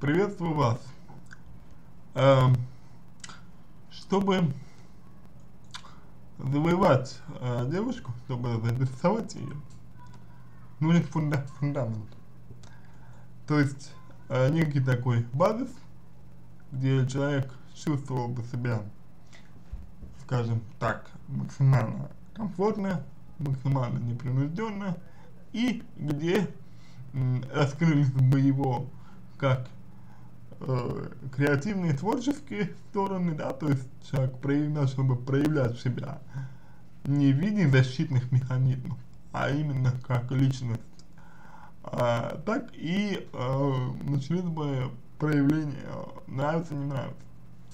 приветствую вас. Эм, чтобы завоевать э, девушку, чтобы заинтересовать ее, нужен фунда фундамент. То есть э, некий такой базис, где человек чувствовал бы себя, скажем так, максимально комфортно, максимально непринужденно, и где раскрылись бы его как креативные, творческие стороны, да, то есть человек прояв, начал бы проявлять себя не в виде защитных механизмов, а именно как личность, а, так и э, начались бы проявления нравится, не нравится,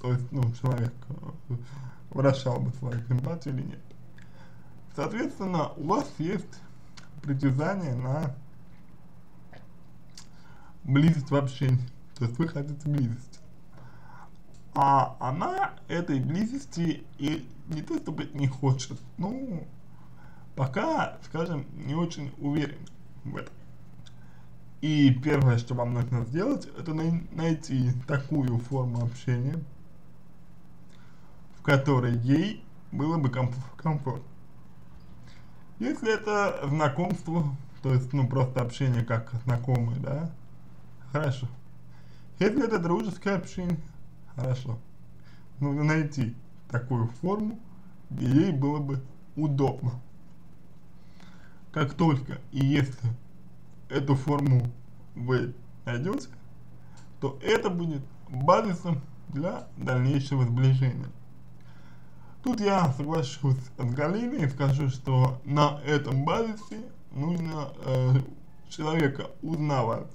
то есть, ну, человек э, вращал бы свою симпатию или нет. Соответственно, у вас есть притязание на близость в общении. То есть вы хотите близости. А она этой близости и не то чтобы не хочет, ну, пока, скажем, не очень уверен в этом. И первое, что вам нужно сделать, это найти такую форму общения, в которой ей было бы комф комфортно. Если это знакомство, то есть, ну, просто общение как знакомые, да, хорошо. Если это дружеское общение, хорошо. Нужно найти такую форму, где ей было бы удобно. Как только и если эту форму вы найдете, то это будет базисом для дальнейшего сближения. Тут я соглашусь с Галиной и скажу, что на этом базисе нужно э, человека узнавать,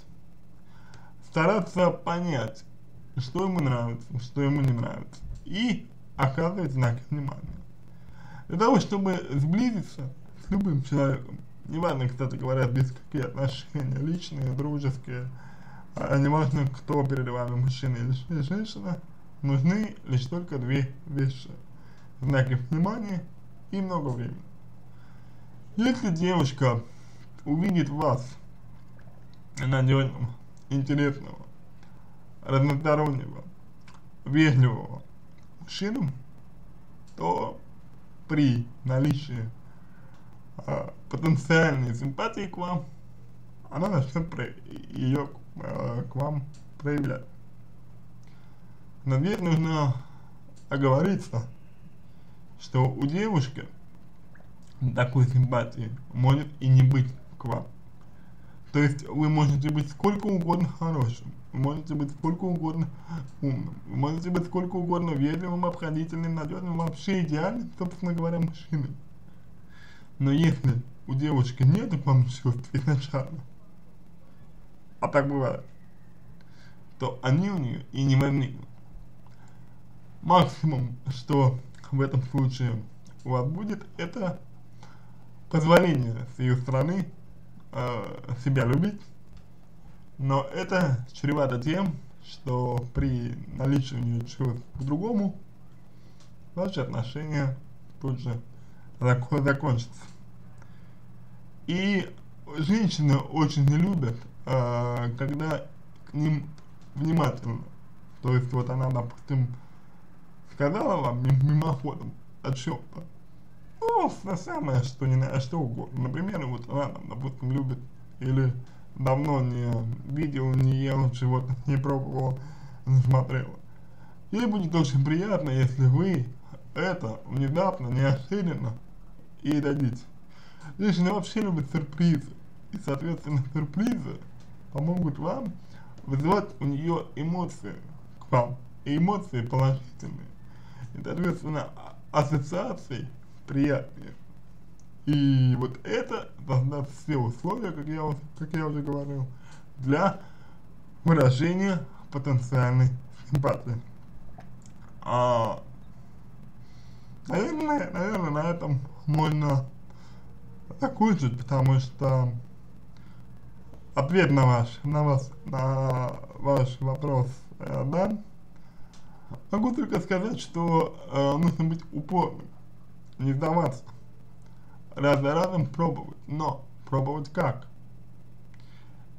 стараться понять, что ему нравится, что ему не нравится, и оказывать знаки внимания. Для того, чтобы сблизиться с любым человеком, неважно, кстати говоря, без какие отношения, личные, дружеские, а неважно, кто перед вами, мужчина или женщина, нужны лишь только две вещи – знаки внимания и много времени. Если девушка увидит вас надежного, интересного, разностороннего, вежливого мужчину, то при наличии э, потенциальной симпатии к вам, она начнет про ее э, к вам проявлять. Но здесь нужно оговориться, что у девушки такой симпатии может и не быть к вам. То есть вы можете быть сколько угодно хорошим, вы можете быть сколько угодно умным, вы можете быть сколько угодно вежливым, обходительным, надежным, вообще идеальным, собственно говоря, мужчиной. Но если у девушки нет к вам чувств изначально, а так бывает, то они у нее и не возникнут. Максимум, что в этом случае у вас будет, это позволение с ее стороны э, себя любить, но это чревато тем, что при наличии у нее чего-то по-другому, ваши отношения тут же закон закончатся. И женщины очень не любят, э, когда к ним внимательно. То есть вот она, допустим, сказала вам мимоходом о чем-то. Ну, на самое, что не на что угодно. Например, вот она там, допустим, любит или давно не видел, не ел животных, не пробовал, не смотрел. Ей будет очень приятно, если вы это внезапно, неожиданно и дадите. Женщины вообще любят сюрпризы. И, соответственно, сюрпризы помогут вам вызывать у нее эмоции к вам. И эмоции положительные и, соответственно, ассоциации приятные. И вот это создаст все условия, как я, как я уже говорил, для выражения потенциальной симпатии. А, наверное, наверное, на этом можно закончить, потому что ответ на ваш, на вас, на ваш вопрос я дам. Могу только сказать, что э, нужно быть упорным, не сдаваться, раз за разом пробовать, но пробовать как?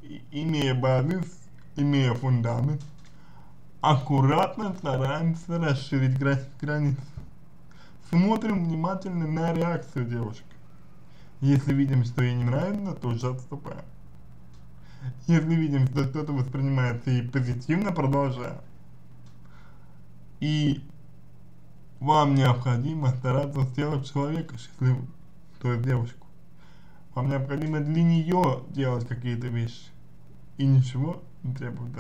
И, имея базис имея фундамент, аккуратно стараемся расширить гра границы. Смотрим внимательно на реакцию девушки. Если видим, что ей не нравится, то уже отступаем. Если видим, что что-то воспринимается и позитивно, продолжаем. И вам необходимо стараться сделать человека счастливым, то есть девушку. Вам необходимо для нее делать какие-то вещи. И ничего не требует.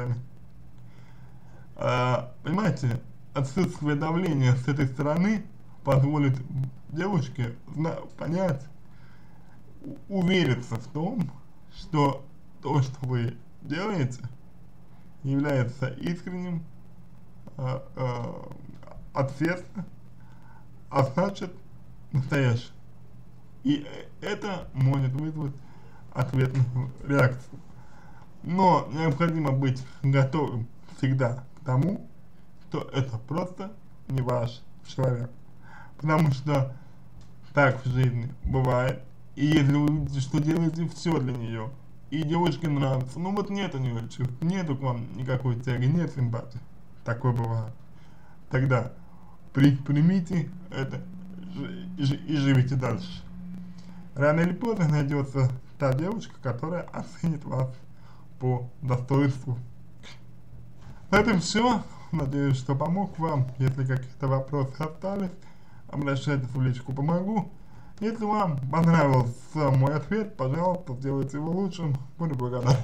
А, понимаете, отсутствие давления с этой стороны позволит девушке понять, увериться в том, что то, что вы делаете, является искренним э, э, сердца, а значит настоящим. И это может вызвать ответную реакцию. Но необходимо быть готовым всегда к тому, что это просто не ваш человек. Потому что так в жизни бывает. И если вы видите, что делаете все для нее, и девушке нравится, ну вот нет у нее чувств, нету к вам никакой тяги, нет симпатии. Такое бывает. Тогда примите это и, и живите дальше. Рано или поздно найдется та девушка, которая оценит вас по достоинству. На этом все. Надеюсь, что помог вам. Если какие-то вопросы остались, обращайтесь в личку «Помогу». Если вам понравился мой ответ, пожалуйста, сделайте его лучшим. Буду благодарен.